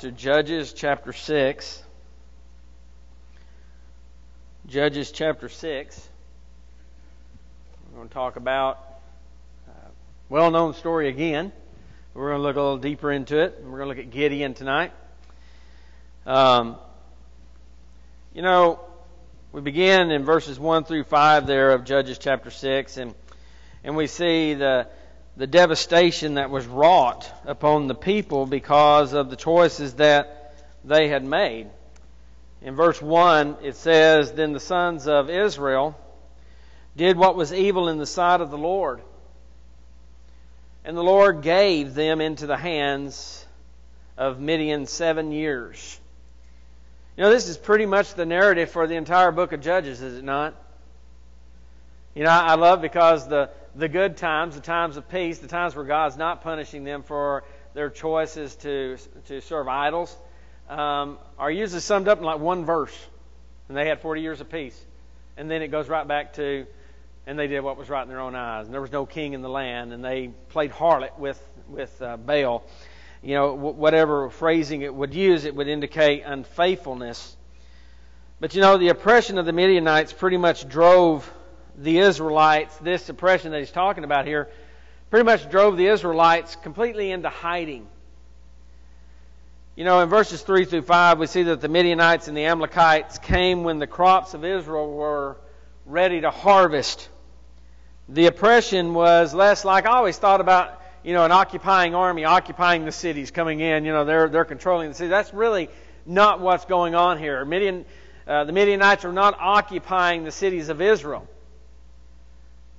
to Judges chapter 6. Judges chapter 6. We're going to talk about a well known story again. We're going to look a little deeper into it. We're going to look at Gideon tonight. Um, you know, we begin in verses 1 through 5 there of Judges chapter 6, and, and we see the the devastation that was wrought upon the people because of the choices that they had made. In verse 1, it says, Then the sons of Israel did what was evil in the sight of the Lord. And the Lord gave them into the hands of Midian seven years. You know, this is pretty much the narrative for the entire book of Judges, is it not? You know, I love because the, the good times, the times of peace, the times where God's not punishing them for their choices to, to serve idols, um, are usually summed up in like one verse. And they had 40 years of peace. And then it goes right back to, and they did what was right in their own eyes. And there was no king in the land. And they played harlot with, with uh, Baal. You know, whatever phrasing it would use, it would indicate unfaithfulness. But you know, the oppression of the Midianites pretty much drove the Israelites, this oppression that he's talking about here, pretty much drove the Israelites completely into hiding. You know, in verses 3 through 5, we see that the Midianites and the Amalekites came when the crops of Israel were ready to harvest. The oppression was less like I always thought about, you know, an occupying army occupying the cities coming in. You know, they're, they're controlling the city. That's really not what's going on here. Midian, uh, the Midianites are not occupying the cities of Israel.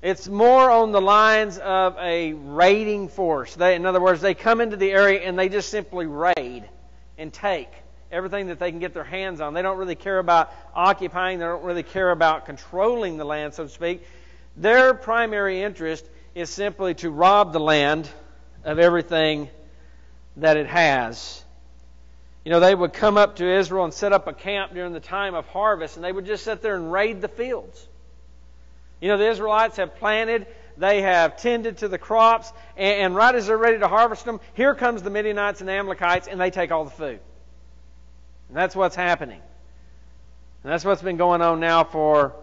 It's more on the lines of a raiding force. They, in other words, they come into the area and they just simply raid and take everything that they can get their hands on. They don't really care about occupying, they don't really care about controlling the land, so to speak. Their primary interest is simply to rob the land of everything that it has. You know, they would come up to Israel and set up a camp during the time of harvest, and they would just sit there and raid the fields. You know, the Israelites have planted, they have tended to the crops, and, and right as they're ready to harvest them, here comes the Midianites and the Amalekites, and they take all the food. And that's what's happening. And that's what's been going on now for,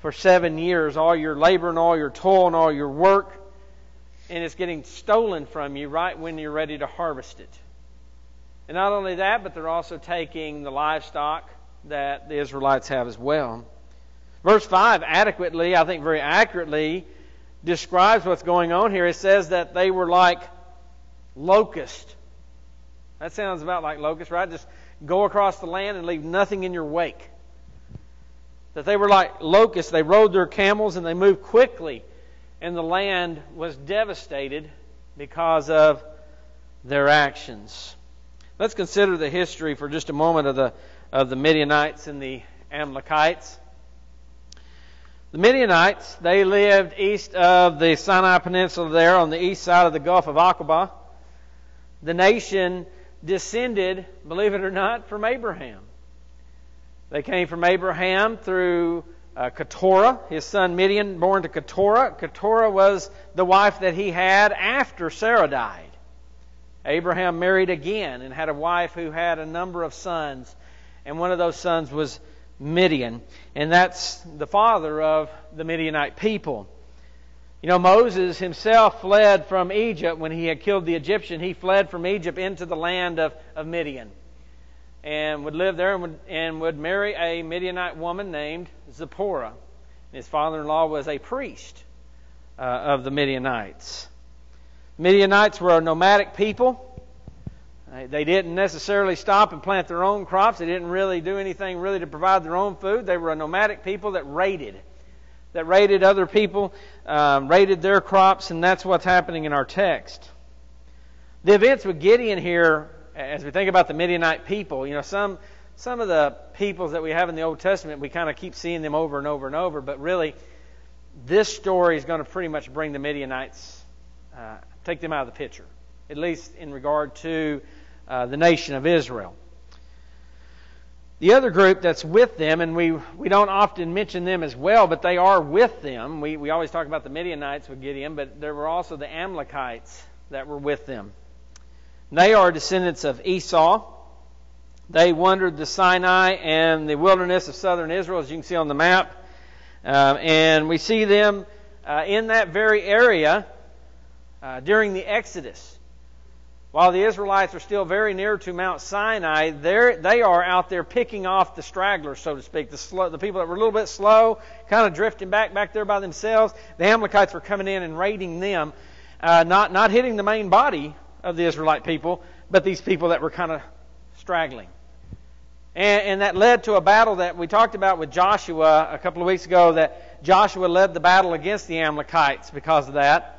for seven years. All your labor and all your toil and all your work, and it's getting stolen from you right when you're ready to harvest it. And not only that, but they're also taking the livestock that the Israelites have as well. Verse 5 adequately, I think very accurately, describes what's going on here. It says that they were like locusts. That sounds about like locusts, right? Just go across the land and leave nothing in your wake. That they were like locusts. They rode their camels and they moved quickly, and the land was devastated because of their actions. Let's consider the history for just a moment of the of the Midianites and the Amalekites. The Midianites, they lived east of the Sinai Peninsula there on the east side of the Gulf of Aqaba. The nation descended, believe it or not, from Abraham. They came from Abraham through uh, Keturah, his son Midian, born to Keturah. Keturah was the wife that he had after Sarah died. Abraham married again and had a wife who had a number of sons, and one of those sons was Midian. And that's the father of the Midianite people. You know, Moses himself fled from Egypt when he had killed the Egyptian. He fled from Egypt into the land of, of Midian and would live there and would, and would marry a Midianite woman named Zipporah. His father in law was a priest uh, of the Midianites. Midianites were a nomadic people. They didn't necessarily stop and plant their own crops. They didn't really do anything really to provide their own food. They were a nomadic people that raided, that raided other people, um, raided their crops, and that's what's happening in our text. The events with Gideon here, as we think about the Midianite people, you know, some some of the peoples that we have in the Old Testament, we kind of keep seeing them over and over and over, but really, this story is going to pretty much bring the Midianites, uh, take them out of the picture, at least in regard to uh, the nation of Israel. The other group that's with them, and we, we don't often mention them as well, but they are with them. We, we always talk about the Midianites with Gideon, but there were also the Amalekites that were with them. They are descendants of Esau. They wandered the Sinai and the wilderness of southern Israel, as you can see on the map. Uh, and we see them uh, in that very area uh, during the Exodus. While the Israelites are still very near to Mount Sinai, they are out there picking off the stragglers, so to speak, the, slow, the people that were a little bit slow, kind of drifting back back there by themselves. The Amalekites were coming in and raiding them, uh, not not hitting the main body of the Israelite people, but these people that were kind of straggling. And, and that led to a battle that we talked about with Joshua a couple of weeks ago. That Joshua led the battle against the Amalekites because of that.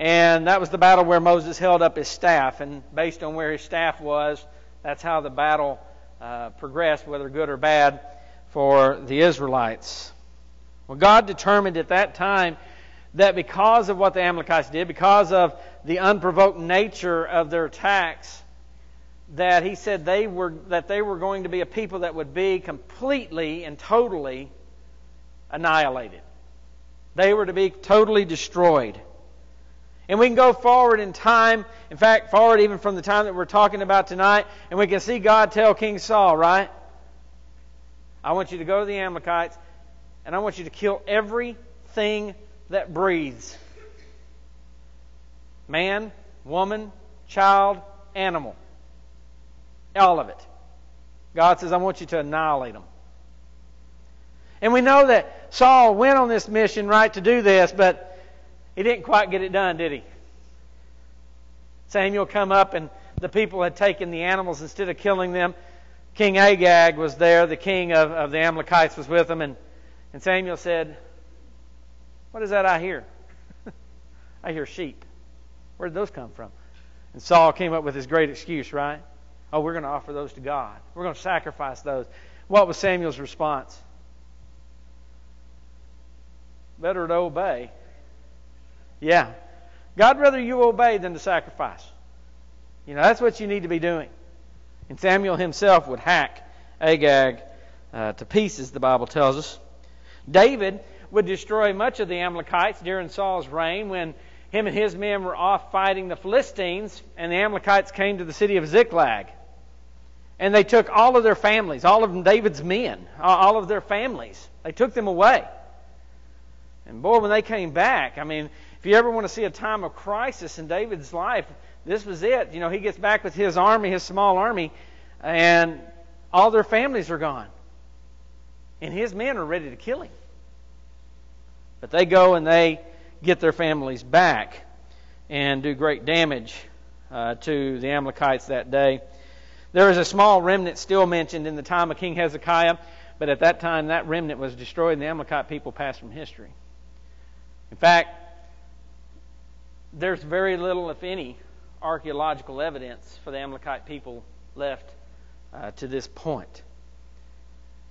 And that was the battle where Moses held up his staff. And based on where his staff was, that's how the battle uh, progressed, whether good or bad, for the Israelites. Well, God determined at that time that because of what the Amalekites did, because of the unprovoked nature of their attacks, that He said they were that they were going to be a people that would be completely and totally annihilated. They were to be totally destroyed. And we can go forward in time, in fact, forward even from the time that we're talking about tonight, and we can see God tell King Saul, right? I want you to go to the Amalekites, and I want you to kill everything that breathes man, woman, child, animal. All of it. God says, I want you to annihilate them. And we know that Saul went on this mission, right, to do this, but he didn't quite get it done, did he? Samuel come up and the people had taken the animals instead of killing them. King Agag was there, the king of, of the Amalekites was with them, and, and Samuel said, What is that I hear? I hear sheep. Where did those come from? And Saul came up with his great excuse, right? Oh, we're going to offer those to God. We're going to sacrifice those. What was Samuel's response? Better to obey yeah. God rather you obey than to sacrifice. You know, that's what you need to be doing. And Samuel himself would hack Agag uh, to pieces, the Bible tells us. David would destroy much of the Amalekites during Saul's reign when him and his men were off fighting the Philistines, and the Amalekites came to the city of Ziklag. And they took all of their families, all of David's men, all of their families. They took them away. And boy, when they came back, I mean, if you ever want to see a time of crisis in David's life, this was it. You know, he gets back with his army, his small army, and all their families are gone. And his men are ready to kill him. But they go and they get their families back and do great damage uh, to the Amalekites that day. There is a small remnant still mentioned in the time of King Hezekiah, but at that time that remnant was destroyed and the Amalekite people passed from history. In fact, there's very little, if any, archaeological evidence for the Amalekite people left uh, to this point.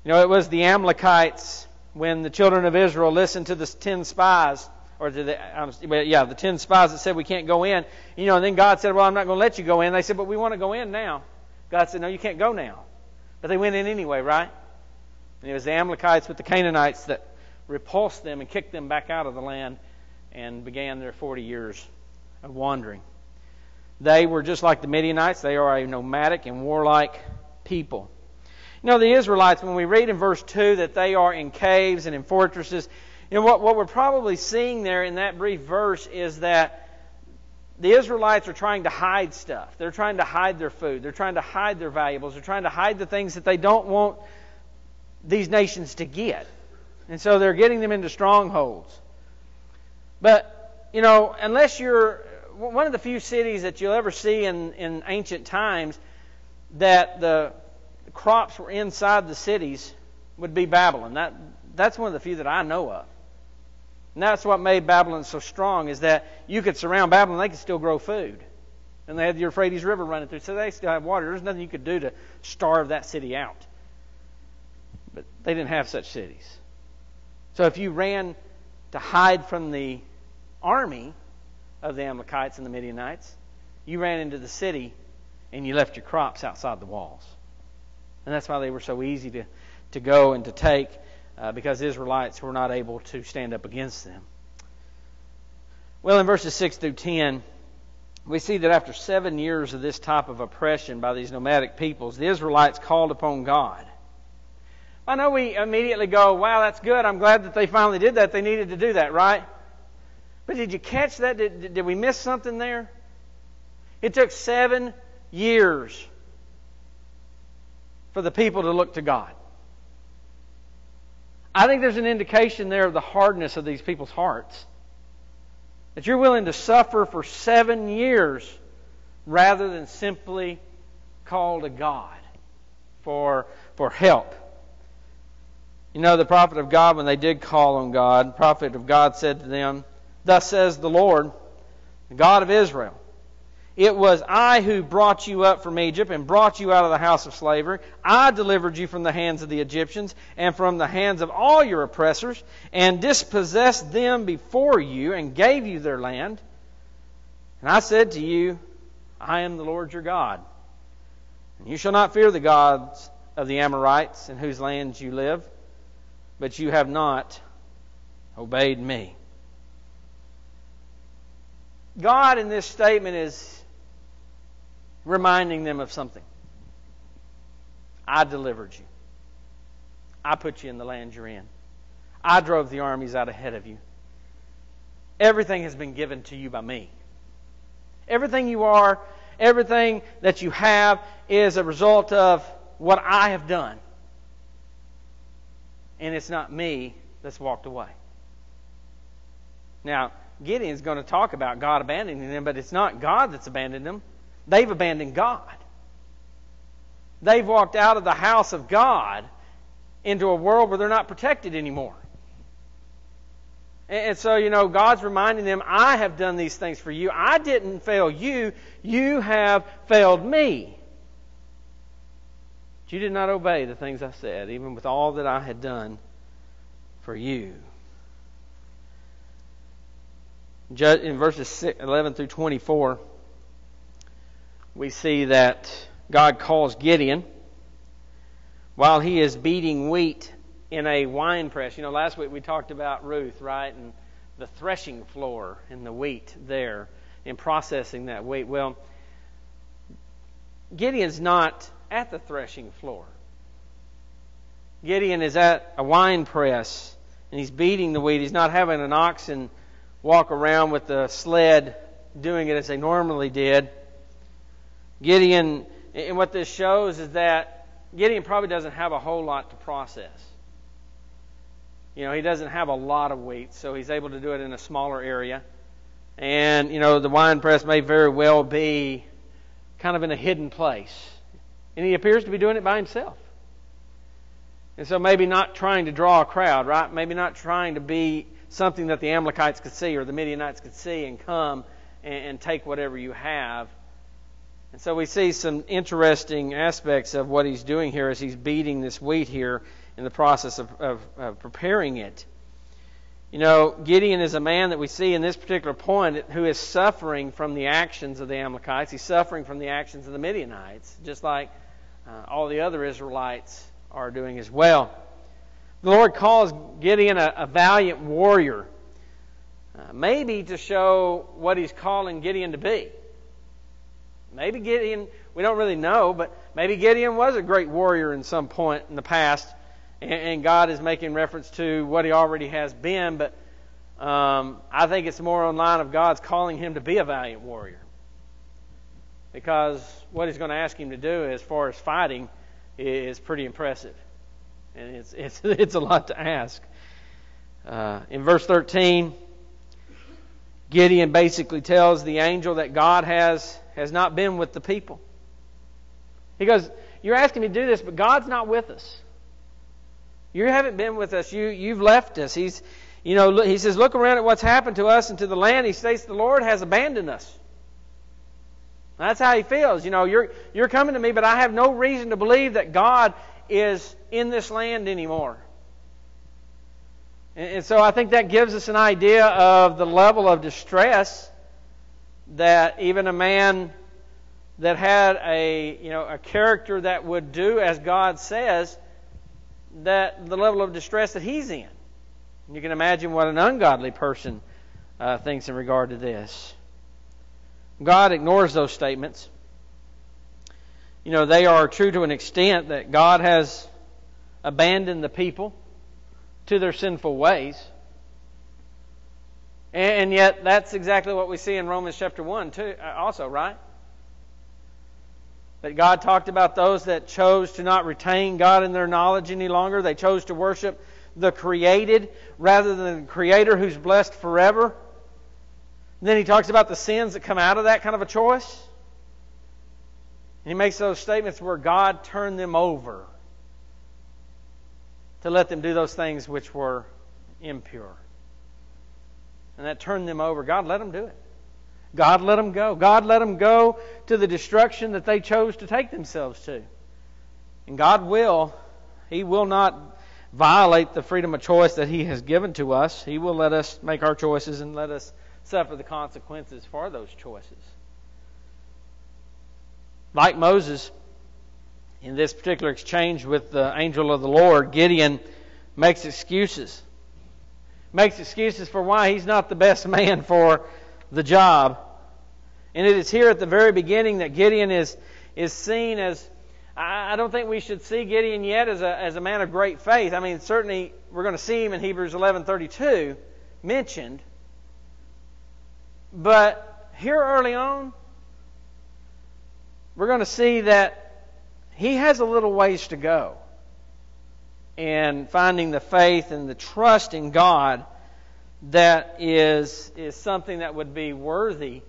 You know, it was the Amalekites when the children of Israel listened to the ten spies, or to the, um, yeah, the ten spies that said we can't go in. You know, and then God said, well, I'm not going to let you go in. They said, but we want to go in now. God said, no, you can't go now. But they went in anyway, right? And it was the Amalekites with the Canaanites that repulsed them and kicked them back out of the land and began their 40 years of wandering. They were just like the Midianites, they are a nomadic and warlike people. You know, the Israelites, when we read in verse 2 that they are in caves and in fortresses, you know, what, what we're probably seeing there in that brief verse is that the Israelites are trying to hide stuff. They're trying to hide their food. They're trying to hide their valuables. They're trying to hide the things that they don't want these nations to get. And so they're getting them into strongholds. But, you know, unless you're one of the few cities that you'll ever see in, in ancient times that the crops were inside the cities would be Babylon. That, that's one of the few that I know of. And that's what made Babylon so strong is that you could surround Babylon, they could still grow food. And they had the Euphrates River running through, so they still have water. There's nothing you could do to starve that city out. But they didn't have such cities. So if you ran to hide from the army of the Amalekites and the Midianites, you ran into the city and you left your crops outside the walls. And that's why they were so easy to, to go and to take, uh, because Israelites were not able to stand up against them. Well, in verses 6 through 10, we see that after seven years of this type of oppression by these nomadic peoples, the Israelites called upon God. I know we immediately go, wow, that's good. I'm glad that they finally did that. They needed to do that, right? But did you catch that? Did, did we miss something there? It took seven years for the people to look to God. I think there's an indication there of the hardness of these people's hearts. That you're willing to suffer for seven years rather than simply call to God for, for help. You know, the prophet of God, when they did call on God, the prophet of God said to them, Thus says the Lord, the God of Israel, it was I who brought you up from Egypt and brought you out of the house of slavery. I delivered you from the hands of the Egyptians and from the hands of all your oppressors, and dispossessed them before you, and gave you their land. And I said to you, I am the Lord your God. And you shall not fear the gods of the Amorites in whose lands you live, but you have not obeyed me. God in this statement is reminding them of something. I delivered you. I put you in the land you're in. I drove the armies out ahead of you. Everything has been given to you by me. Everything you are, everything that you have is a result of what I have done. And it's not me that's walked away. Now, Gideon's going to talk about God abandoning them, but it's not God that's abandoned them. They've abandoned God. They've walked out of the house of God into a world where they're not protected anymore. And so, you know, God's reminding them, I have done these things for you. I didn't fail you. You have failed me. But you did not obey the things I said, even with all that I had done for you. In verses 11 through 24, we see that God calls Gideon while he is beating wheat in a wine press. You know, last week we talked about Ruth, right? And the threshing floor and the wheat there and processing that wheat. Well, Gideon's not at the threshing floor. Gideon is at a wine press and he's beating the wheat. He's not having an oxen walk around with the sled doing it as they normally did. Gideon, and what this shows is that Gideon probably doesn't have a whole lot to process. You know, he doesn't have a lot of wheat, so he's able to do it in a smaller area. And, you know, the wine press may very well be kind of in a hidden place. And he appears to be doing it by himself. And so maybe not trying to draw a crowd, right? Maybe not trying to be something that the Amalekites could see or the Midianites could see and come and, and take whatever you have. And so we see some interesting aspects of what he's doing here as he's beating this wheat here in the process of, of, of, preparing it. You know, Gideon is a man that we see in this particular point who is suffering from the actions of the Amalekites. He's suffering from the actions of the Midianites, just like uh, all the other Israelites are doing as well. The Lord calls Gideon a, a valiant warrior, uh, maybe to show what he's calling Gideon to be. Maybe Gideon, we don't really know, but maybe Gideon was a great warrior in some point in the past, and, and God is making reference to what he already has been, but um, I think it's more on line of God's calling him to be a valiant warrior. Because what he's going to ask him to do as far as fighting is pretty impressive. And it's, it's, it's a lot to ask. Uh, in verse 13, Gideon basically tells the angel that God has has not been with the people. He goes, You're asking me to do this, but God's not with us. You haven't been with us. You, you've left us. He's, you know, he says, Look around at what's happened to us and to the land. He states, The Lord has abandoned us. That's how he feels. You know, you're, you're coming to me, but I have no reason to believe that God is in this land anymore. And, and so I think that gives us an idea of the level of distress that even a man that had a you know a character that would do as God says that the level of distress that he's in. You can imagine what an ungodly person uh, thinks in regard to this. God ignores those statements. You know, they are true to an extent that God has abandoned the people to their sinful ways. And yet, that's exactly what we see in Romans chapter 1, too, uh, also, right? That God talked about those that chose to not retain God in their knowledge any longer. They chose to worship the created rather than the Creator who's blessed forever. And then he talks about the sins that come out of that kind of a choice. And he makes those statements where God turned them over to let them do those things which were impure. And that turned them over. God let them do it. God let them go. God let them go to the destruction that they chose to take themselves to. And God will, He will not violate the freedom of choice that He has given to us. He will let us make our choices and let us suffer the consequences for those choices. Like Moses, in this particular exchange with the angel of the Lord, Gideon makes excuses. Makes excuses for why he's not the best man for the job. And it is here at the very beginning that Gideon is, is seen as, I don't think we should see Gideon yet as a, as a man of great faith. I mean, certainly we're going to see him in Hebrews 11.32 mentioned. But here early on, we're going to see that he has a little ways to go in finding the faith and the trust in God that is, is something that would be worthy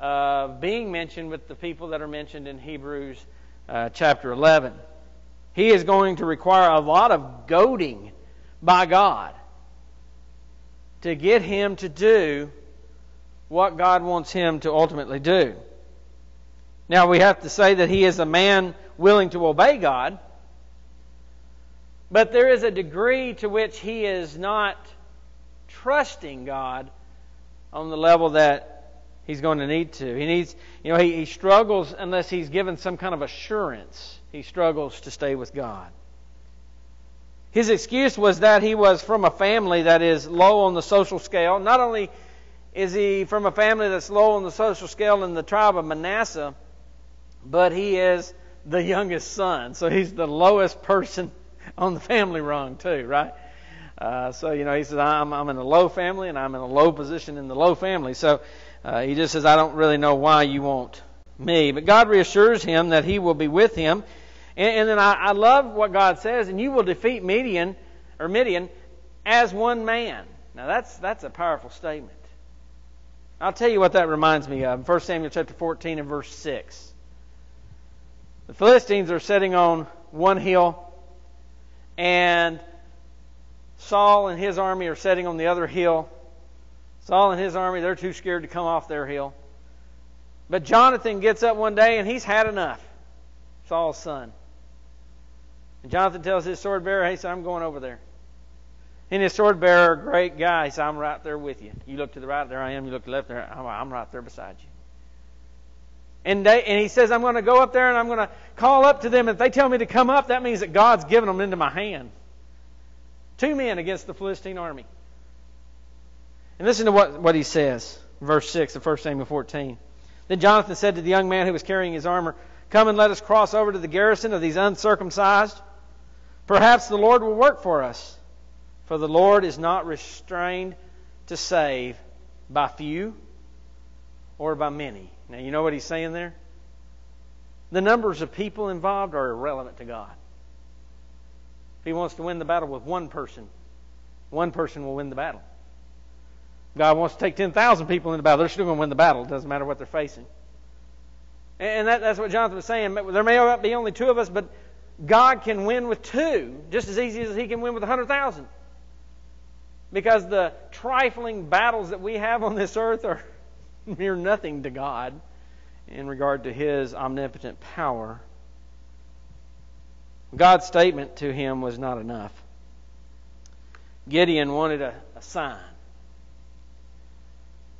of being mentioned with the people that are mentioned in Hebrews uh, chapter 11. He is going to require a lot of goading by God to get him to do what God wants him to ultimately do. Now, we have to say that he is a man willing to obey God, but there is a degree to which he is not trusting God on the level that he's going to need to. He needs, you know, he, he struggles unless he's given some kind of assurance. He struggles to stay with God. His excuse was that he was from a family that is low on the social scale. Not only is he from a family that's low on the social scale in the tribe of Manasseh, but he is the youngest son. So he's the lowest person on the family rung, too, right? Uh, so, you know, he says, I'm, I'm in a low family and I'm in a low position in the low family. So uh, he just says, I don't really know why you want me. But God reassures him that he will be with him. And, and then I, I love what God says, and you will defeat Midian, or Midian, as one man. Now that's, that's a powerful statement. I'll tell you what that reminds me of. 1 Samuel chapter 14 and verse 6. The Philistines are sitting on one hill, and Saul and his army are sitting on the other hill. Saul and his army, they're too scared to come off their hill. But Jonathan gets up one day and he's had enough. Saul's son. And Jonathan tells his sword bearer, Hey, son, I'm going over there. And his sword bearer, great guy, he says, I'm right there with you. You look to the right, there I am. You look to the left, there I'm right there beside you. And, they, and he says, I'm going to go up there and I'm going to call up to them. If they tell me to come up, that means that God's given them into my hand. Two men against the Philistine army. And listen to what, what he says, verse 6 of 1 Samuel 14. Then Jonathan said to the young man who was carrying his armor, Come and let us cross over to the garrison of these uncircumcised. Perhaps the Lord will work for us. For the Lord is not restrained to save by few or by many. Now, you know what he's saying there? The numbers of people involved are irrelevant to God. If he wants to win the battle with one person, one person will win the battle. God wants to take 10,000 people in the battle. They're still going to win the battle. It doesn't matter what they're facing. And that, that's what Jonathan was saying. There may be only two of us, but God can win with two just as easy as he can win with 100,000. Because the trifling battles that we have on this earth are mere nothing to God in regard to his omnipotent power. God's statement to him was not enough. Gideon wanted a, a sign.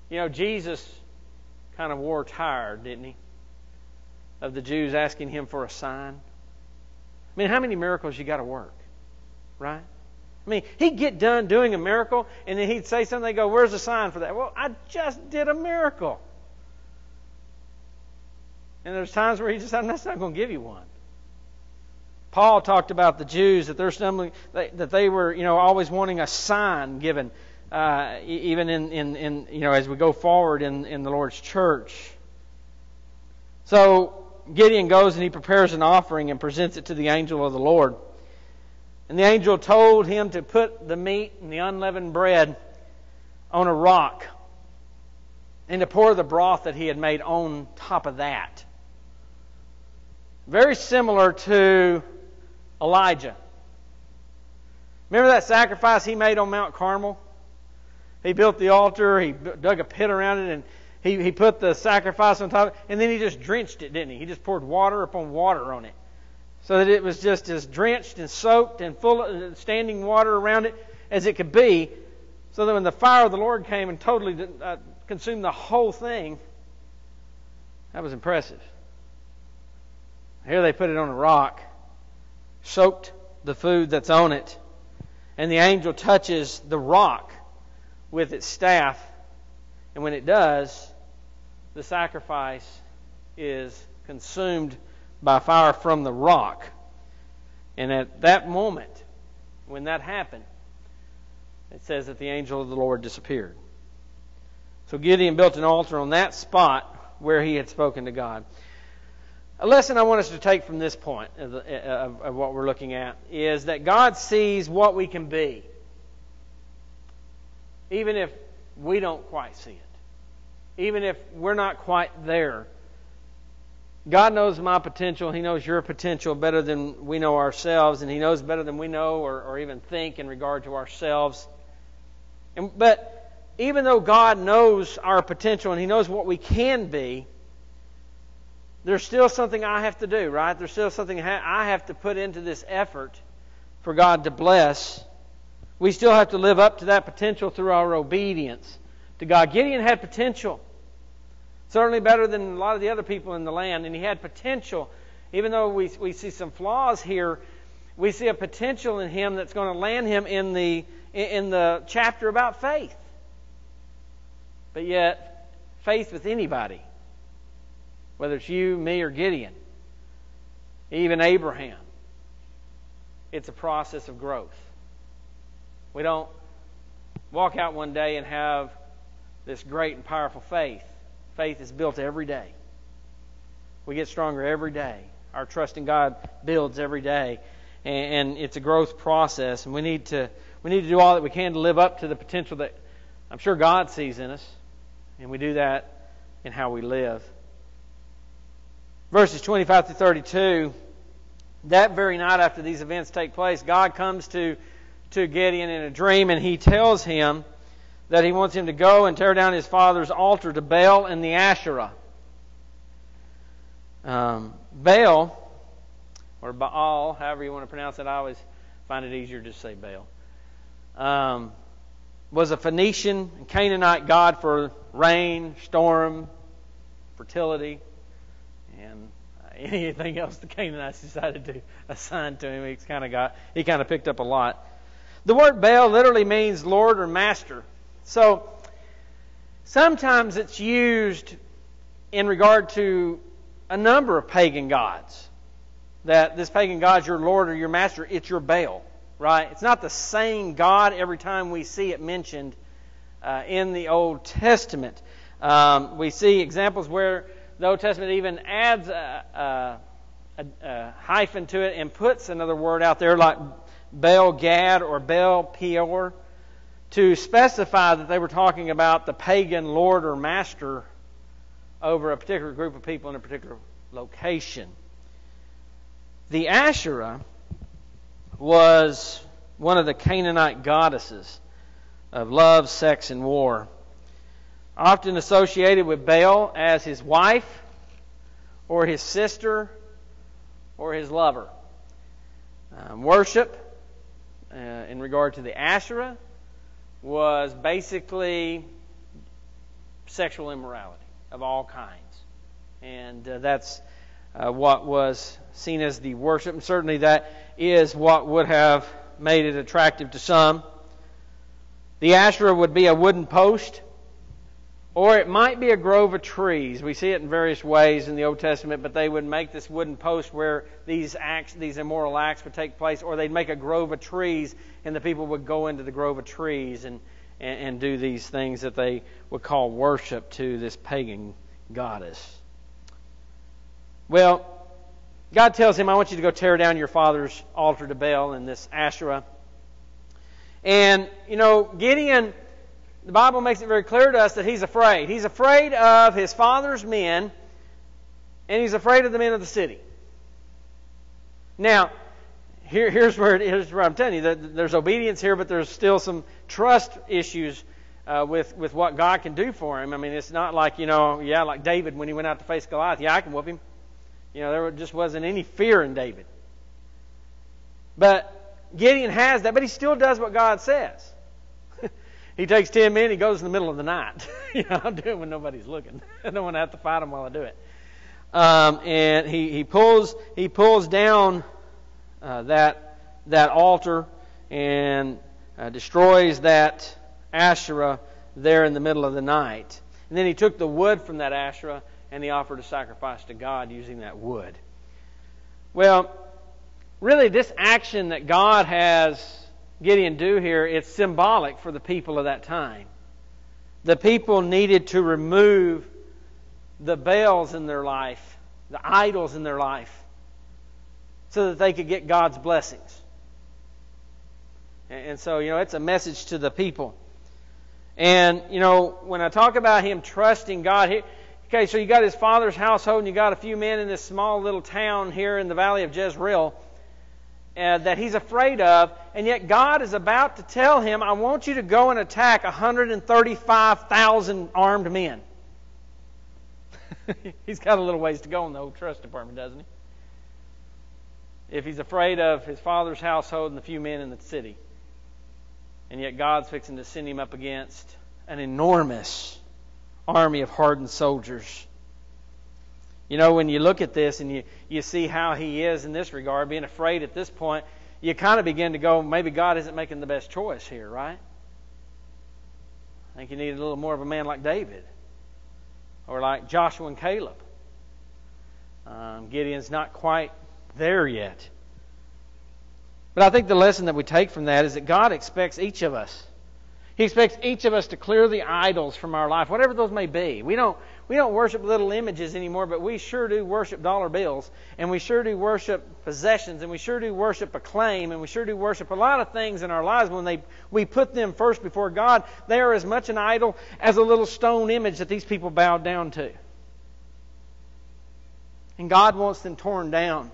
You know, Jesus kind of wore tired, didn't he? Of the Jews asking him for a sign. I mean, how many miracles you got to work, right? I mean, he'd get done doing a miracle, and then he'd say something. They go, "Where's the sign for that?" Well, I just did a miracle. And there's times where he just, I'm not going to give you one. Paul talked about the Jews that they're stumbling, that they were, you know, always wanting a sign given, uh, even in, in, in, you know, as we go forward in, in the Lord's church. So Gideon goes and he prepares an offering and presents it to the angel of the Lord. And the angel told him to put the meat and the unleavened bread on a rock and to pour the broth that he had made on top of that. Very similar to Elijah. Remember that sacrifice he made on Mount Carmel? He built the altar, he dug a pit around it, and he, he put the sacrifice on top, and then he just drenched it, didn't he? He just poured water upon water on it. So that it was just as drenched and soaked and full of standing water around it as it could be, so that when the fire of the Lord came and totally uh, consumed the whole thing, that was impressive. Here they put it on a rock soaked the food that's on it. And the angel touches the rock with its staff. And when it does, the sacrifice is consumed by fire from the rock. And at that moment, when that happened, it says that the angel of the Lord disappeared. So Gideon built an altar on that spot where he had spoken to God. A lesson I want us to take from this point of, of, of, what we're looking at is that God sees what we can be, even if we don't quite see it, even if we're not quite there. God knows my potential. He knows your potential better than we know ourselves, and He knows better than we know or, or even think in regard to ourselves. And, but even though God knows our potential and He knows what we can be, there's still something I have to do, right? There's still something I have to put into this effort for God to bless. We still have to live up to that potential through our obedience to God. Gideon had potential. Certainly better than a lot of the other people in the land, and he had potential. Even though we, we see some flaws here, we see a potential in him that's going to land him in the, in the chapter about faith. But yet, faith with anybody whether it's you, me, or Gideon, even Abraham. It's a process of growth. We don't walk out one day and have this great and powerful faith. Faith is built every day. We get stronger every day. Our trust in God builds every day, and, it's a growth process. And we need to we need to do all that we can to live up to the potential that I'm sure God sees in us, and we do that in how we live verses 25 to 32, that very night after these events take place, God comes to, to Gideon in a dream and he tells him that he wants him to go and tear down his father's altar to Baal and the Asherah. Um, Baal, or Baal, however you want to pronounce it, I always find it easier to say Baal, um, was a Phoenician and Canaanite god for rain, storm, fertility and uh, anything else the Canaanites decided to assign to him, he's kind of got he kind of picked up a lot. The word Baal literally means Lord or Master. So sometimes it's used in regard to a number of pagan gods. That this pagan God is your Lord or your Master, it's your Baal, right? It's not the same God every time we see it mentioned uh, in the Old Testament. Um, we see examples where the Old Testament even adds a, a, a, hyphen to it and puts another word out there like Baal Gad or Baal Peor to specify that they were talking about the pagan lord or master over a particular group of people in a particular location. The Asherah was one of the Canaanite goddesses of love, sex, and war often associated with Baal as his wife or his sister or his lover. Um, worship uh, in regard to the Asherah was basically sexual immorality of all kinds. And uh, that's uh, what was seen as the worship. And certainly that is what would have made it attractive to some. The Asherah would be a wooden post Or it might be a grove of trees. We see it in various ways in the Old Testament, but they would make this wooden post where these acts, these immoral acts would take place, or they'd make a grove of trees, and the people would go into the grove of trees and, and, and do these things that they would call worship to this pagan goddess. Well, God tells him, I want you to go tear down your father's altar to Baal and this Asherah. And, you know, Gideon the Bible makes it very clear to us that he's afraid. He's afraid of his father's men, and he's afraid of the men of the city. Now, here, here's where it, here's where I'm telling you that there's obedience here, but there's still some trust issues uh, with with what God can do for him. I mean, it's not like you know, yeah, like David when he went out to face Goliath. Yeah, I can whoop him. You know, there just wasn't any fear in David. But Gideon has that, but he still does what God says. He takes 10 men, he goes in the middle of the night. you know, I'll do it when nobody's looking. I don't want to have to fight him while I do it. Um, and he, he pulls he pulls down uh, that that altar and uh, destroys that Asherah there in the middle of the night. And then he took the wood from that Asherah and he offered a sacrifice to God using that wood. Well, really, this action that God has Gideon do here, it's symbolic for the people of that time. The people needed to remove the Baals in their life, the idols in their life, so that they could get God's blessings. And so, you know, it's a message to the people. And, you know, when I talk about him trusting God, here okay, so you got his father's household and you got a few men in this small little town here in the valley of Jezreel uh, that he's afraid of, and yet God is about to tell him, I want you to go and attack 135,000 armed men. he's got a little ways to go in the old trust department, doesn't he? If he's afraid of his father's household and the few men in the city. And yet God's fixing to send him up against an enormous army of hardened soldiers you know, when you look at this and you, you see how he is in this regard, being afraid at this point, you kind of begin to go, maybe God isn't making the best choice here, right? I think you need a little more of a man like David or like Joshua and Caleb. Um, Gideon's not quite there yet. But I think the lesson that we take from that is that God expects each of us. He expects each of us to clear the idols from our life, whatever those may be. We don't we don't worship little images anymore, but we sure do worship dollar bills, and we sure do worship possessions, and we sure do worship acclaim, and we sure do worship a lot of things in our lives. When they we put them first before God, they are as much an idol as a little stone image that these people bowed down to. And God wants them torn down.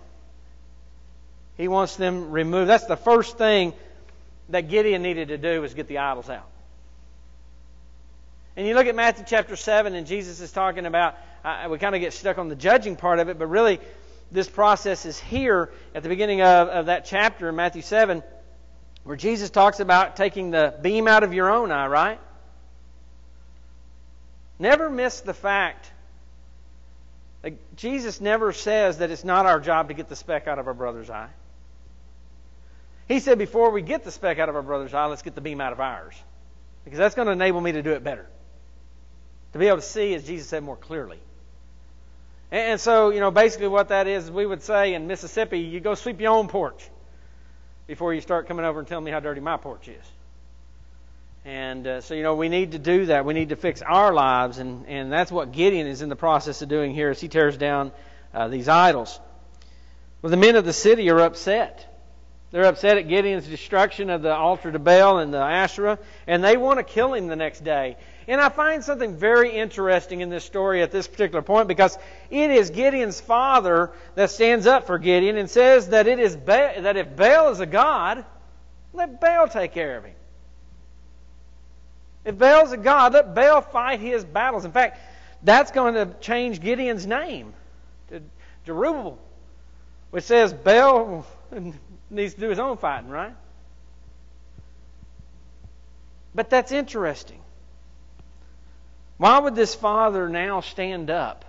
He wants them removed. That's the first thing that Gideon needed to do was get the idols out. And you look at Matthew chapter 7, and Jesus is talking about, uh, we kind of get stuck on the judging part of it, but really, this process is here at the beginning of, of that chapter in Matthew 7, where Jesus talks about taking the beam out of your own eye, right? Never miss the fact that Jesus never says that it's not our job to get the speck out of our brother's eye. He said, before we get the speck out of our brother's eye, let's get the beam out of ours. Because that's going to enable me to do it better to be able to see, as Jesus said, more clearly. And so, you know, basically what that is, we would say in Mississippi, you go sweep your own porch before you start coming over and telling me how dirty my porch is. And uh, so, you know, we need to do that. We need to fix our lives, and, and that's what Gideon is in the process of doing here as he tears down uh, these idols. Well, the men of the city are upset. They're upset at Gideon's destruction of the altar to Baal and the Asherah, and they want to kill him the next day. And I find something very interesting in this story at this particular point because it is Gideon's father that stands up for Gideon and says that it is ba- that if Baal is a god, let Baal take care of him. If Baal's a god, let Baal fight his battles. In fact, that's going to change Gideon's name to Jerubbaal, which says Baal needs to do his own fighting, right? But that's interesting. Why would this father now stand up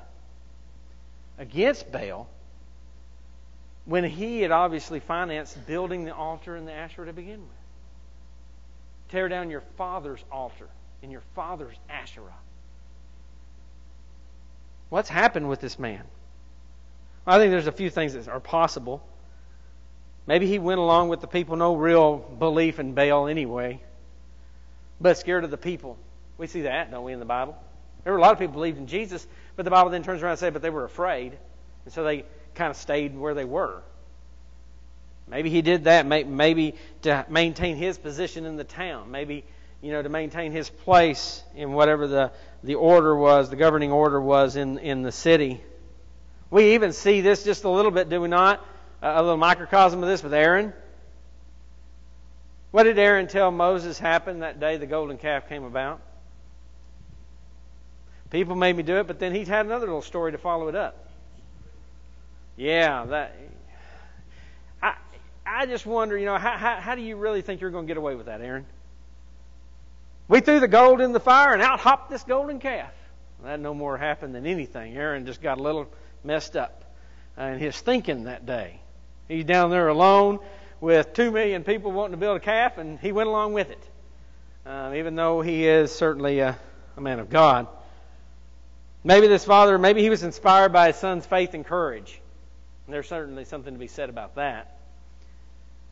against Baal when he had obviously financed building the altar and the Asherah to begin with? Tear down your father's altar and your father's Asherah. What's happened with this man? I think there's a few things that are possible. Maybe he went along with the people, no real belief in Baal anyway, but scared of the people. We see that, don't we, in the Bible? There were a lot of people believed in Jesus, but the Bible then turns around and says, but they were afraid, and so they kind of stayed where they were. Maybe he did that, maybe to maintain his position in the town, maybe you know to maintain his place in whatever the the order was, the governing order was in in the city. We even see this just a little bit, do we not? A little microcosm of this with Aaron. What did Aaron tell Moses happened that day the golden calf came about? People made me do it, but then he had another little story to follow it up. Yeah, that. I I just wonder, you know, how how, how do you really think you're going to get away with that, Aaron? We threw the gold in the fire, and out hopped this golden calf. That no more happened than anything. Aaron just got a little messed up in his thinking that day. He's down there alone with two million people wanting to build a calf, and he went along with it, um, even though he is certainly a, a man of God. Maybe this father, maybe he was inspired by his son's faith and courage. And there's certainly something to be said about that.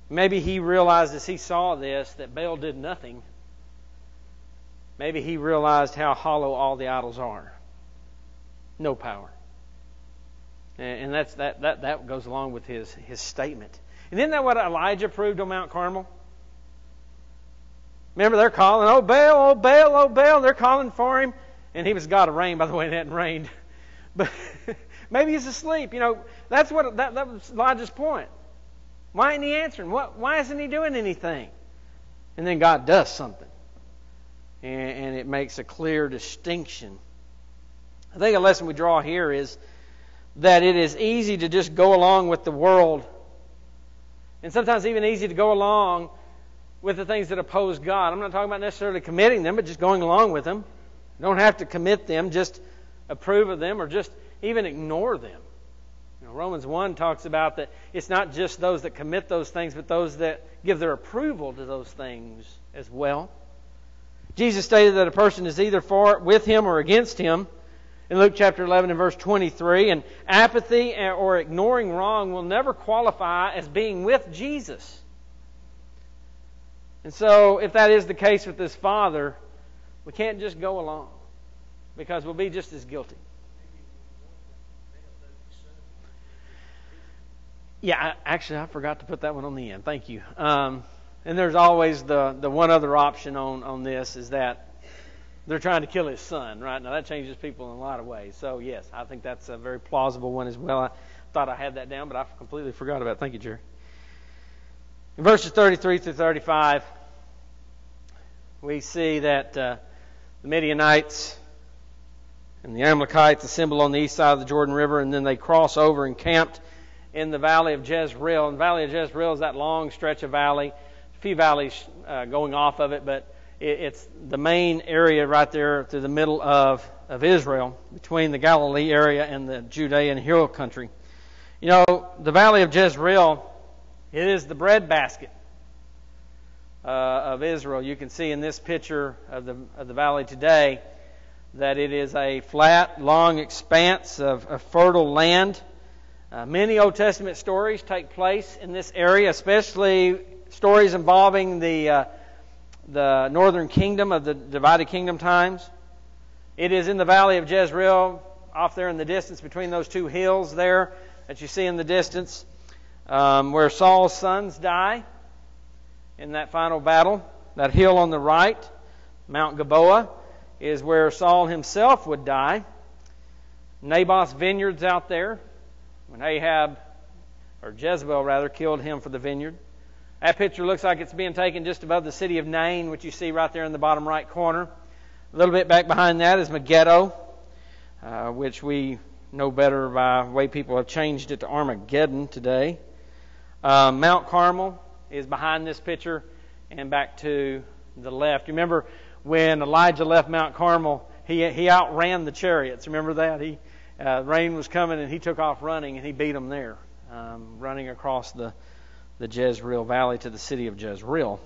Maybe he realized as he saw this that Baal did nothing. Maybe he realized how hollow all the idols are. No power. And that's that that that goes along with his his statement. And isn't that what Elijah proved on Mount Carmel? Remember, they're calling, oh Baal, oh Baal, oh Baal. They're calling for him. And he was God of rain, by the way, it hadn't rained. But maybe he's asleep. You know, that's what that, that was Elijah's point. Why isn't he answering? What, why isn't he doing anything? And then God does something. And, and it makes a clear distinction. I think a lesson we draw here is that it is easy to just go along with the world. And sometimes even easy to go along with the things that oppose God. I'm not talking about necessarily committing them, but just going along with them. You don't have to commit them, just approve of them or just even ignore them. You know, Romans 1 talks about that it's not just those that commit those things, but those that give their approval to those things as well. Jesus stated that a person is either for with him or against him in Luke chapter 11 and verse 23. And apathy or ignoring wrong will never qualify as being with Jesus. And so, if that is the case with this father, we can't just go along because we'll be just as guilty. Yeah, I, actually, I forgot to put that one on the end. Thank you. Um, and there's always the the one other option on on this is that they're trying to kill his son. Right now, that changes people in a lot of ways. So yes, I think that's a very plausible one as well. I thought I had that down, but I completely forgot about it. Thank you, Jerry. In verses 33 through 35, we see that. Uh, the Midianites and the Amalekites assemble on the east side of the Jordan River, and then they cross over and camped in the valley of Jezreel. And the valley of Jezreel is that long stretch of valley, a few valleys uh, going off of it, but it, it's the main area right there through the middle of, of Israel, between the Galilee area and the Judean hill country. You know, the valley of Jezreel, it is the breadbasket uh, of Israel. You can see in this picture of the, of the valley today that it is a flat, long expanse of, of fertile land. Uh, many Old Testament stories take place in this area, especially stories involving the, uh, the northern kingdom of the divided kingdom times. It is in the valley of Jezreel, off there in the distance between those two hills there that you see in the distance, um, where Saul's sons die in that final battle. That hill on the right, Mount Gilboa, is where Saul himself would die. Naboth's vineyards out there, when Ahab, or Jezebel rather, killed him for the vineyard. That picture looks like it's being taken just above the city of Nain, which you see right there in the bottom right corner. A little bit back behind that is Megiddo, uh, which we know better by the way people have changed it to Armageddon today. Uh, Mount Carmel is behind this picture and back to the left. You remember when Elijah left Mount Carmel, he, he outran the chariots. Remember that? He, uh, rain was coming and he took off running and he beat them there, um, running across the, the Jezreel Valley to the city of Jezreel.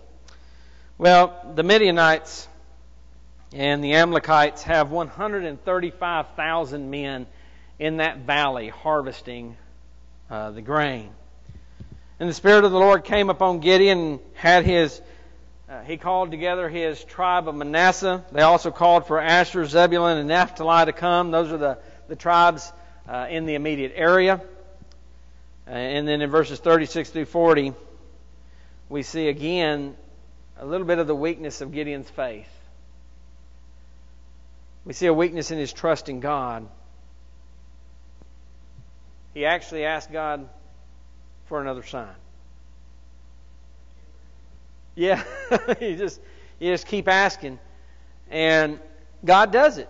Well, the Midianites and the Amalekites have 135,000 men in that valley harvesting uh, the grain. And the Spirit of the Lord came upon Gideon and had his, uh, he called together his tribe of Manasseh. They also called for Asher, Zebulun, and Naphtali to come. Those are the, the tribes uh, in the immediate area. Uh, and then in verses 36 through 40, we see again a little bit of the weakness of Gideon's faith. We see a weakness in his trust in God. He actually asked God for another sign. Yeah, you just you just keep asking, and God does it.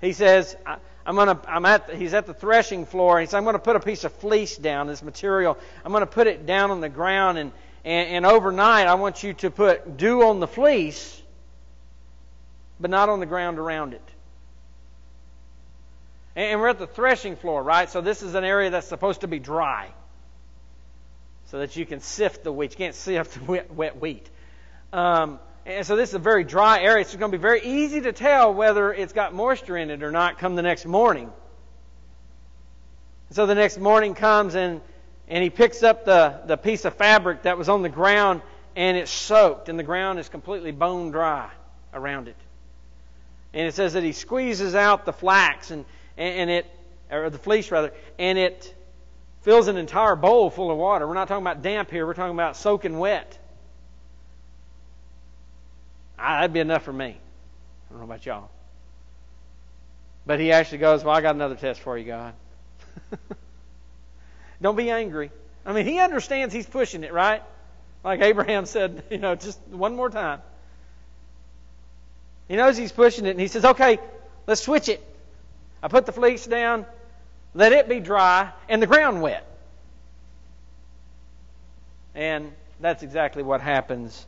He says, I, am gonna, I'm at, the, he's at the threshing floor. He says, I'm going to put a piece of fleece down, this material. I'm going to put it down on the ground, and, and, and overnight, I want you to put dew on the fleece, but not on the ground around it. And we're at the threshing floor, right? So this is an area that's supposed to be dry so that you can sift the wheat. You can't sift wet, wet wheat. Um, and so this is a very dry area. It's going to be very easy to tell whether it's got moisture in it or not come the next morning. So the next morning comes and, and he picks up the, the piece of fabric that was on the ground and it's soaked and the ground is completely bone dry around it. And it says that he squeezes out the flax and and it, or the fleece rather, and it fills an entire bowl full of water. We're not talking about damp here, we're talking about soaking wet. Ah, that'd be enough for me. I don't know about y'all. But he actually goes, Well, I got another test for you, God. don't be angry. I mean, he understands he's pushing it, right? Like Abraham said, you know, just one more time. He knows he's pushing it, and he says, Okay, let's switch it. I put the fleece down, let it be dry, and the ground wet. And that's exactly what happens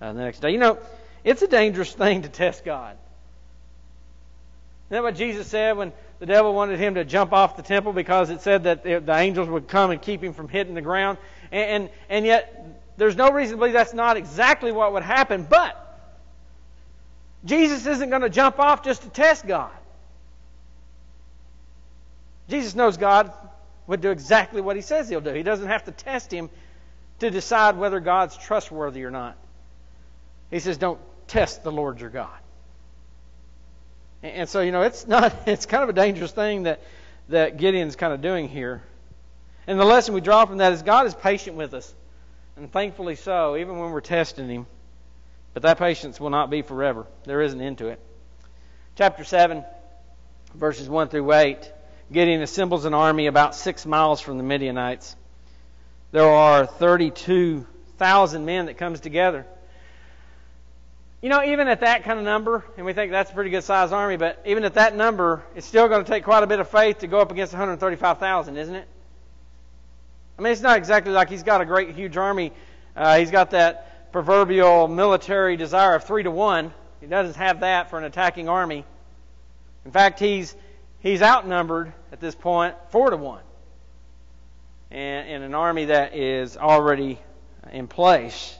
uh, the next day. You know, it's a dangerous thing to test God. Isn't that what Jesus said when the devil wanted him to jump off the temple because it said that the angels would come and keep him from hitting the ground? And, and, and yet, there's no reason to believe that's not exactly what would happen, but Jesus isn't going to jump off just to test God. Jesus knows God would do exactly what he says he'll do. He doesn't have to test him to decide whether God's trustworthy or not. He says, don't test the Lord your God. And so, you know, it's not, it's kind of a dangerous thing that, that Gideon's kind of doing here. And the lesson we draw from that is God is patient with us. And thankfully so, even when we're testing Him. But that patience will not be forever. There is an end to it. Chapter 7, verses 1 through 8. Gideon assembles an army about six miles from the Midianites. There are 32,000 men that comes together. You know, even at that kind of number, and we think that's a pretty good sized army, but even at that number, it's still going to take quite a bit of faith to go up against 135,000, isn't it? I mean, it's not exactly like he's got a great, huge army. Uh, he's got that proverbial military desire of three to one. He doesn't have that for an attacking army. In fact, he's he's outnumbered at this point four to one and in an army that is already in place.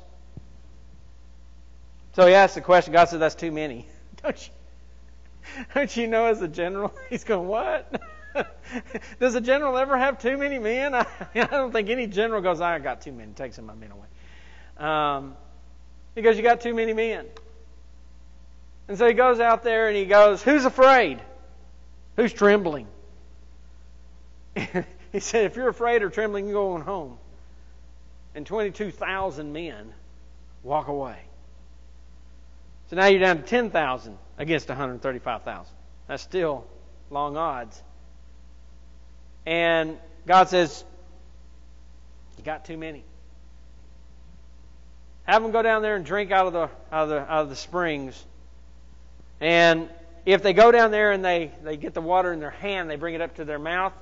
So he asks the question. God says, That's too many. Don't you, don't you know as a general? He's going, What? Does a general ever have too many men? I, I don't think any general goes, I got too many. Take some of my men away. Um, because you got too many men. And so he goes out there and he goes, Who's afraid? Who's trembling? he said, If you're afraid or trembling, you're going home. And 22,000 men walk away. So now you're down to 10,000 against 135,000. That's still long odds. And God says, You got too many. Have them go down there and drink out of the, out of the, out of the springs. And if they go down there and they, they get the water in their hand, they bring it up to their mouth,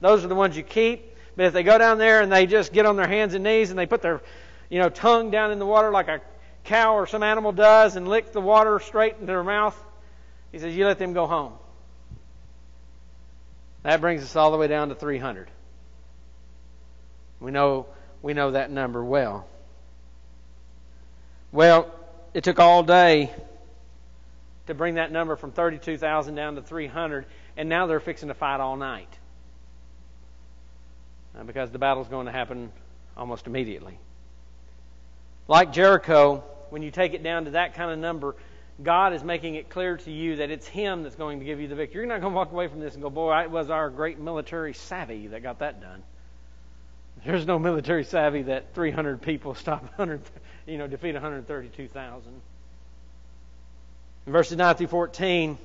those are the ones you keep. But if they go down there and they just get on their hands and knees and they put their you know, tongue down in the water like a cow or some animal does and lick the water straight into their mouth, he says, you let them go home. That brings us all the way down to 300. We know, we know that number well. Well, it took all day to bring that number from 32,000 down to 300. and now they're fixing to fight all night uh, because the battle's going to happen almost immediately. Like Jericho, when you take it down to that kind of number, God is making it clear to you that it's Him that's going to give you the victory. You're not going to walk away from this and go, boy, it was our great military savvy that got that done. There's no military savvy that 300 people stop 100, you know, defeat 132,000. In verses 9 through 14,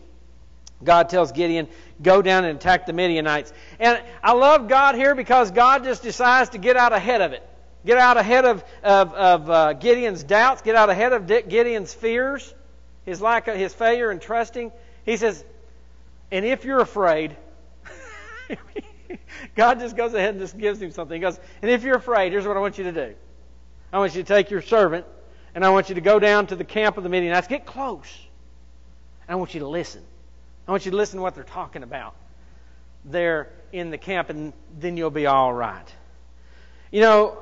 God tells Gideon, go down and attack the Midianites. And I love God here because God just decides to get out ahead of it. Get out ahead of, of, of uh, Gideon's doubts, get out ahead of Gideon's fears, his lack of his failure in trusting. He says, and if you're afraid, God just goes ahead and just gives him something. He goes, and if you're afraid, here's what I want you to do. I want you to take your servant, and I want you to go down to the camp of the Midianites. Get close. I want you to listen. I want you to listen to what they're talking about there in the camp, and then you'll be all right. You know,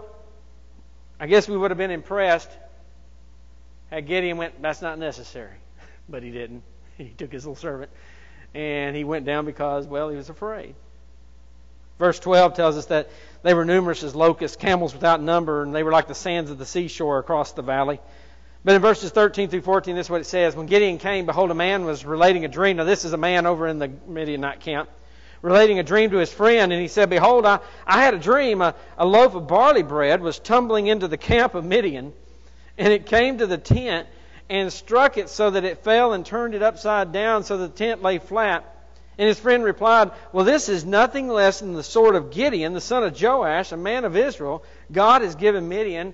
I guess we would have been impressed had Gideon went, that's not necessary. But he didn't. He took his little servant and he went down because, well, he was afraid. Verse 12 tells us that they were numerous as locusts, camels without number, and they were like the sands of the seashore across the valley. But in verses 13 through 14, this is what it says. When Gideon came, behold, a man was relating a dream. Now, this is a man over in the Midianite camp, relating a dream to his friend. And he said, Behold, I, I had a dream. A, a loaf of barley bread was tumbling into the camp of Midian, and it came to the tent and struck it so that it fell and turned it upside down so the tent lay flat. And his friend replied, Well, this is nothing less than the sword of Gideon, the son of Joash, a man of Israel. God has given Midian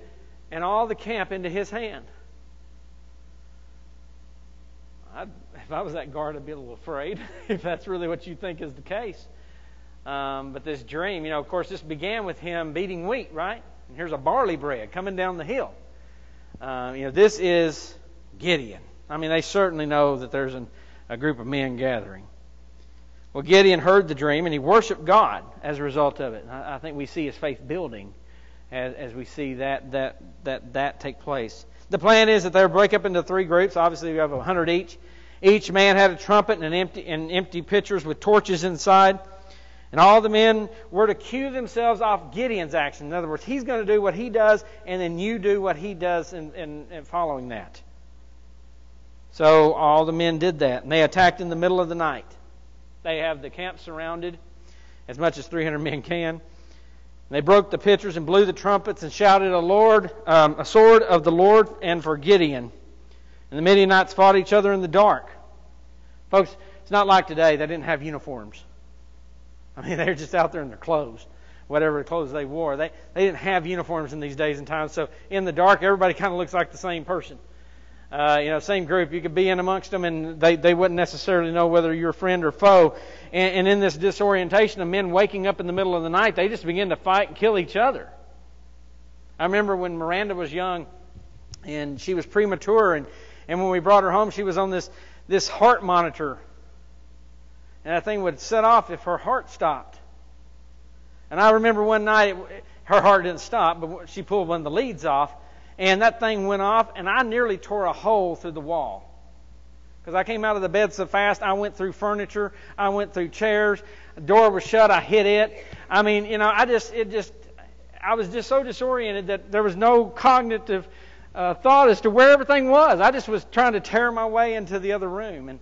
and all the camp into his hand. I'd, if I was that guard, I'd be a little afraid if that's really what you think is the case. Um, but this dream, you know, of course, this began with him beating wheat, right? And here's a barley bread coming down the hill. Uh, you know, this is Gideon. I mean, they certainly know that there's an, a group of men gathering. Well, Gideon heard the dream and he worshiped God as a result of it. I, I think we see his faith building as, as we see that, that, that, that take place. The plan is that they'll break up into three groups. Obviously, we have a hundred each. Each man had a trumpet and, an empty, and empty pitchers with torches inside. And all the men were to cue themselves off Gideon's action. In other words, he's going to do what he does, and then you do what he does in, in, in following that. So all the men did that, and they attacked in the middle of the night. They have the camp surrounded, as much as 300 men can. They broke the pitchers and blew the trumpets and shouted a Lord, um, a sword of the Lord and for Gideon. And the Midianites fought each other in the dark. Folks, it's not like today. They didn't have uniforms. I mean, they're just out there in their clothes, whatever clothes they wore. They they didn't have uniforms in these days and times. So in the dark, everybody kind of looks like the same person uh, you know, same group. You could be in amongst them, and they, they wouldn't necessarily know whether you're friend or foe. And, and in this disorientation of men waking up in the middle of the night, they just begin to fight and kill each other. I remember when Miranda was young, and she was premature, and, and when we brought her home, she was on this, this heart monitor. And that thing would set off if her heart stopped. And I remember one night, it, her heart didn't stop, but she pulled one of the leads off, and that thing went off, and I nearly tore a hole through the wall. Because I came out of the bed so fast, I went through furniture, I went through chairs, the door was shut, I hit it. I mean, you know, I just, it just, I was just so disoriented that there was no cognitive uh, thought as to where everything was. I just was trying to tear my way into the other room, and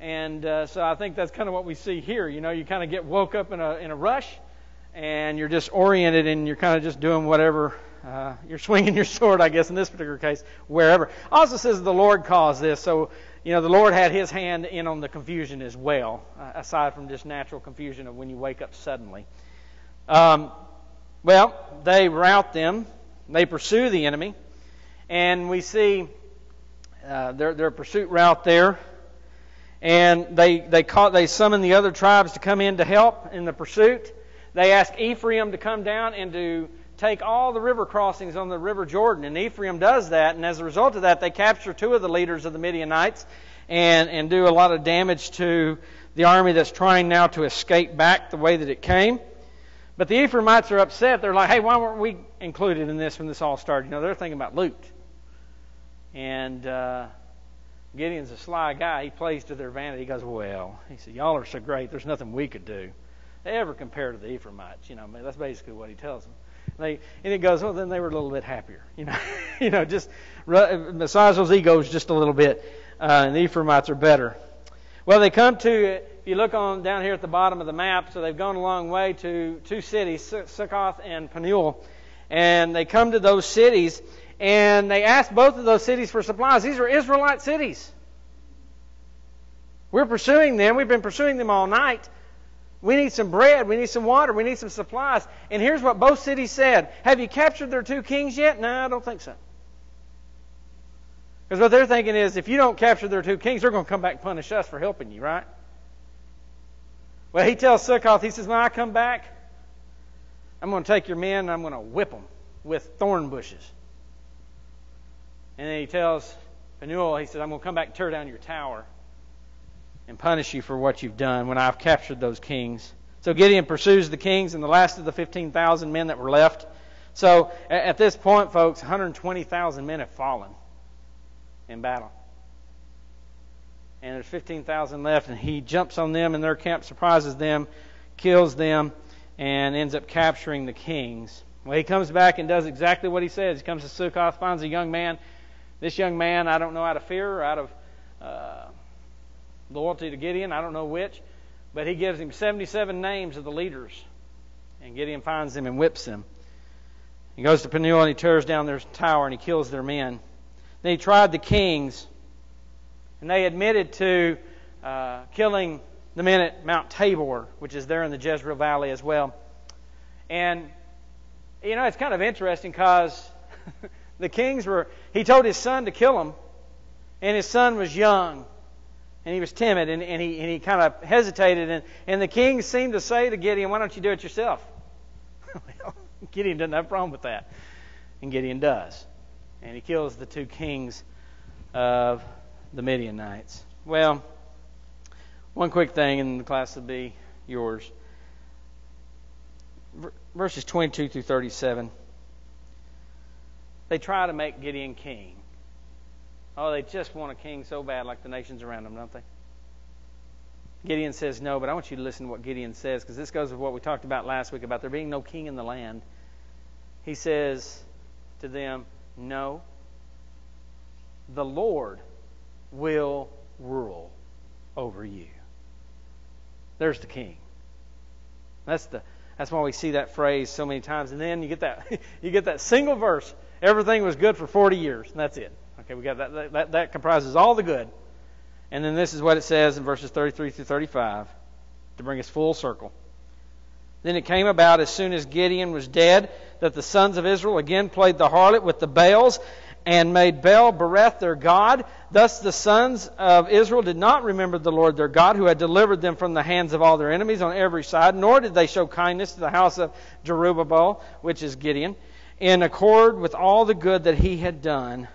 and uh, so I think that's kind of what we see here. You know, you kind of get woke up in a in a rush, and you're just oriented, and you're kind of just doing whatever uh, you're swinging your sword, I guess, in this particular case, wherever. Also says the Lord caused this, so you know the Lord had His hand in on the confusion as well, uh, aside from just natural confusion of when you wake up suddenly. Um, well, they rout them, they pursue the enemy, and we see uh, their their pursuit route there, and they they caught they summon the other tribes to come in to help in the pursuit. They ask Ephraim to come down and to take all the river crossings on the River Jordan. And Ephraim does that, and as a result of that, they capture two of the leaders of the Midianites and, and do a lot of damage to the army that's trying now to escape back the way that it came. But the Ephraimites are upset. They're like, hey, why weren't we included in this when this all started? You know, they're thinking about loot. And uh, Gideon's a sly guy. He plays to their vanity. He goes, Well, he said, Y'all are so great, there's nothing we could do. They ever compare to the Ephraimites. You know, that's basically what he tells them. And, they, and he goes, Well, then they were a little bit happier. You know, you know just massage those egos just a little bit. Uh, and the Ephraimites are better. Well, they come to, if you look on down here at the bottom of the map, so they've gone a long way to two cities, Succoth and Penuel. And they come to those cities, and they asked both of those cities for supplies. These are Israelite cities. We're pursuing them. We've been pursuing them all night. We need some bread. We need some water. We need some supplies. And here's what both cities said Have you captured their two kings yet? No, I don't think so. Because what they're thinking is if you don't capture their two kings, they're going to come back and punish us for helping you, right? Well, he tells Sukkoth, he says, When I come back, I'm going to take your men and I'm going to whip them with thorn bushes. And then he tells Penuel, he says, I'm going to come back and tear down your tower and punish you for what you've done when I've captured those kings. So Gideon pursues the kings and the last of the 15,000 men that were left. So at this point, folks, 120,000 men have fallen in battle. And there's 15,000 left, and he jumps on them in their camp, surprises them, kills them, and ends up capturing the kings. Well, he comes back and does exactly what he says. He comes to Sukkoth, finds a young man. This young man, I don't know out of fear or out of uh, loyalty to Gideon, I don't know which, but he gives him 77 names of the leaders. And Gideon finds them and whips them. He goes to Penuel and he tears down their tower and he kills their men. Then he tried the kings, and they admitted to uh, killing the men at Mount Tabor, which is there in the Jezreel Valley as well. And, you know, it's kind of interesting because the kings were, he told his son to kill him, and his son was young and he was timid and, and he, and he kind of hesitated. And, and the king seemed to say to Gideon, Why don't you do it yourself? well, Gideon doesn't have a problem with that. And Gideon does. And he kills the two kings of the Midianites. Well, one quick thing, and the class will be yours. Verses 22 through 37. They try to make Gideon king. Oh, they just want a king so bad, like the nations around them, don't they? Gideon says no, but I want you to listen to what Gideon says because this goes with what we talked about last week about there being no king in the land. He says to them, No, the Lord will rule over you. There's the king. That's the that's why we see that phrase so many times. And then you get that you get that single verse. Everything was good for 40 years, and that's it. Okay, we got that, that, that comprises all the good. And then this is what it says in verses 33 through 35 to bring us full circle. Then it came about as soon as Gideon was dead that the sons of Israel again played the harlot with the Baals and made Baal Berith their God. Thus the sons of Israel did not remember the Lord their God, who had delivered them from the hands of all their enemies on every side, nor did they show kindness to the house of Jerubbaal, which is Gideon, in accord with all the good that he had done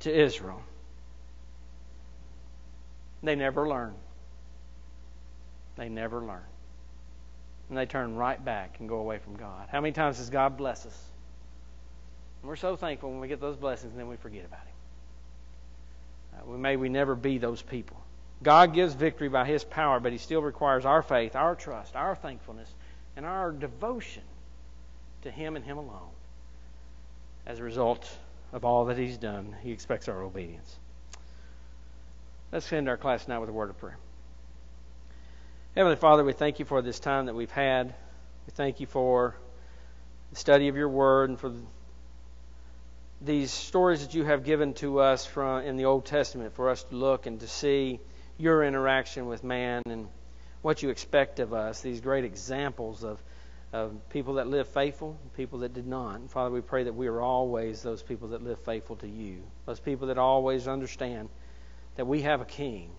to Israel. They never learn. They never learn. And they turn right back and go away from God. How many times does God bless us? And we're so thankful when we get those blessings and then we forget about Him. Uh, may we never be those people. God gives victory by His power, but He still requires our faith, our trust, our thankfulness, and our devotion to Him and Him alone as a result of all that He's done. He expects our obedience. Let's end our class now with a word of prayer. Heavenly Father, we thank you for this time that we've had. We thank you for the study of your word and for these stories that you have given to us from in the Old Testament for us to look and to see your interaction with man and what you expect of us. These great examples of of people that live faithful, people that did not. And Father, we pray that we are always those people that live faithful to you, those people that always understand that we have a king,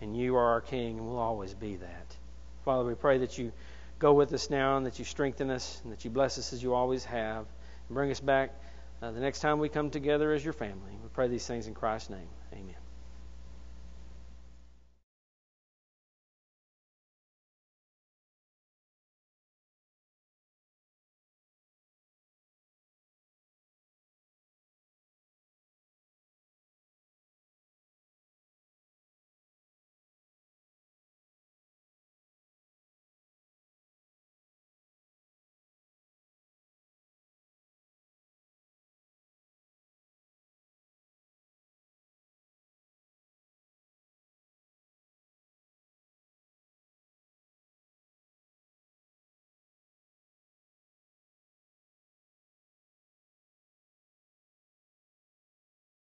and you are our king, and we'll always be that. Father, we pray that you go with us now, and that you strengthen us, and that you bless us as you always have, and bring us back uh, the next time we come together as your family. We pray these things in Christ's name. Amen.